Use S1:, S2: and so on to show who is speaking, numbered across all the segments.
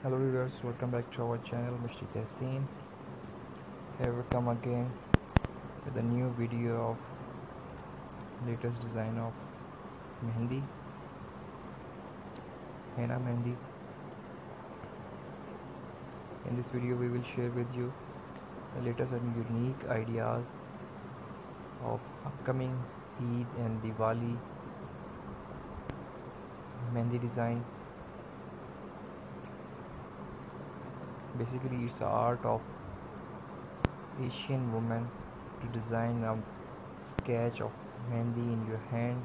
S1: hello viewers welcome back to our channel Mishty Tahseen. Here we come again with a new video of latest design of mehendi henna mehendi in this video we will share with you the latest and unique ideas of upcoming Eid and Diwali mehendi design basically it's the art of Asian woman to design a sketch of mehendi in your hand.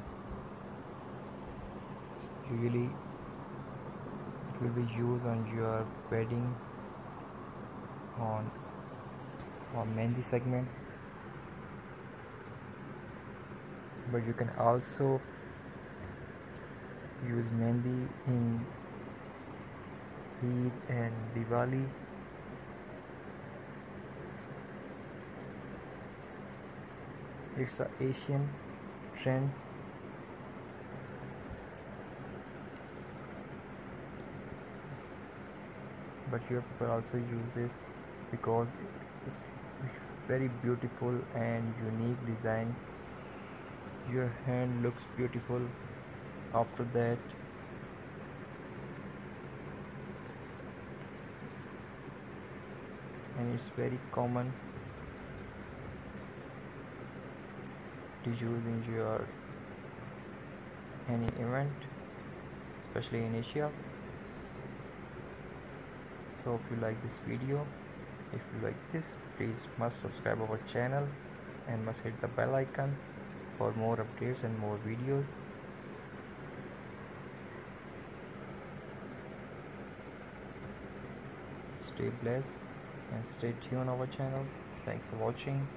S1: Usually it will be used on your wedding on mehendi segment. But you can also use mehendi in Eid and Diwali. It's a Asian trend. But your people also use this because it's very beautiful and unique design. Your hand looks beautiful after that and it's very common to use in your any event especially in Asia. So hope you like this video if you like this please must subscribe our channel and must hit the bell icon for more updates and more videos. Stay blessed and stay tuned our channel. Thanks for watching